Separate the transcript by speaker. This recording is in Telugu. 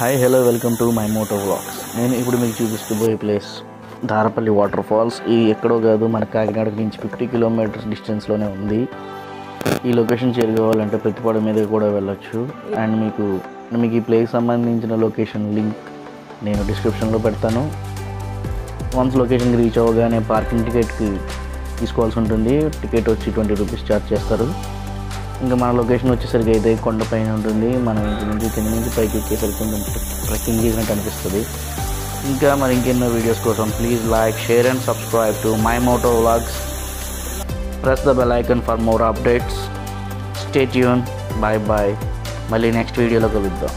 Speaker 1: Hi hello welcome to my moto vlogs నేను ఇప్పుడు మీకు చూపిస్తూ పోయే ప్లేస్ ధారపల్లి వాటర్ ఫాల్స్ ఇది ఎక్కడో కాదు మన కాకినాడ నుంచి ఫిఫ్టీ కిలోమీటర్స్ డిస్టెన్స్లోనే ఉంది. ఈ లొకేషన్ చేరుకోవాలంటే ప్రతిపాడ మీద కూడా వెళ్ళొచ్చు. అండ్ మీకు మీకు ఈ ప్లేస్ సంబంధించిన లొకేషన్ లింక్ నేను డిస్క్రిప్షన్లో పెడతాను. వన్స్ లొకేషన్కి రీచ్ అవ్వగానే పార్కింగ్ టికెట్కి తీసుకోవాల్సి ఉంటుంది. టికెట్ వచ్చి ట్వంటీ రూపీస్ ఛార్జ్ చేస్తారు. ఇంకా మన లొకేషన్ వచ్చేసరికి అయితే కొండపైన ఉంటుంది. మనం ఇంటి నుంచి కింద నుంచి పైకి ఎక్కేసరికి ట్రెక్కింగ్ చేసినట్టు అనిపిస్తుంది. ఇంకా మరి ఇంకెన్నో వీడియోస్ కోసం please like share and subscribe to my moto vlogs press the bell icon for more updates stay tune bye bye మళ్ళీ నెక్స్ట్ వీడియోలో కలుద్దాం.